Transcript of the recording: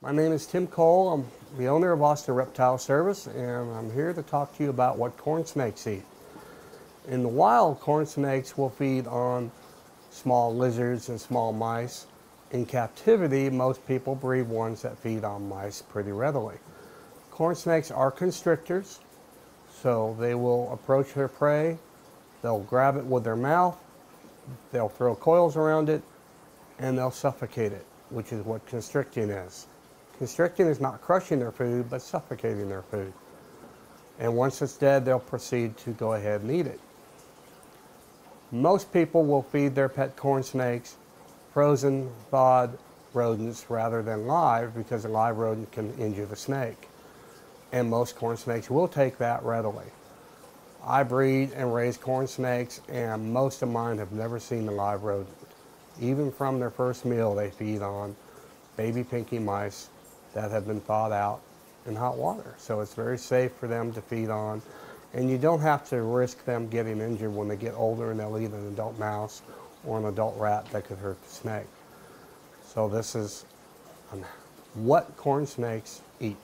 My name is Tim Cole. I'm the owner of Austin Reptile Service, and I'm here to talk to you about what corn snakes eat. In the wild, corn snakes will feed on small lizards and small mice. In captivity, most people breed ones that feed on mice pretty readily. Corn snakes are constrictors, so they will approach their prey, they'll grab it with their mouth, they'll throw coils around it, and they'll suffocate it, which is what constricting is. Constricting is not crushing their food, but suffocating their food. And once it's dead, they'll proceed to go ahead and eat it. Most people will feed their pet corn snakes frozen, thawed rodents rather than live because a live rodent can injure the snake. And most corn snakes will take that readily. I breed and raise corn snakes, and most of mine have never seen a live rodent. Even from their first meal, they feed on baby pinky mice that have been thawed out in hot water. So it's very safe for them to feed on. And you don't have to risk them getting injured when they get older and they'll eat an adult mouse or an adult rat that could hurt the snake. So this is what corn snakes eat.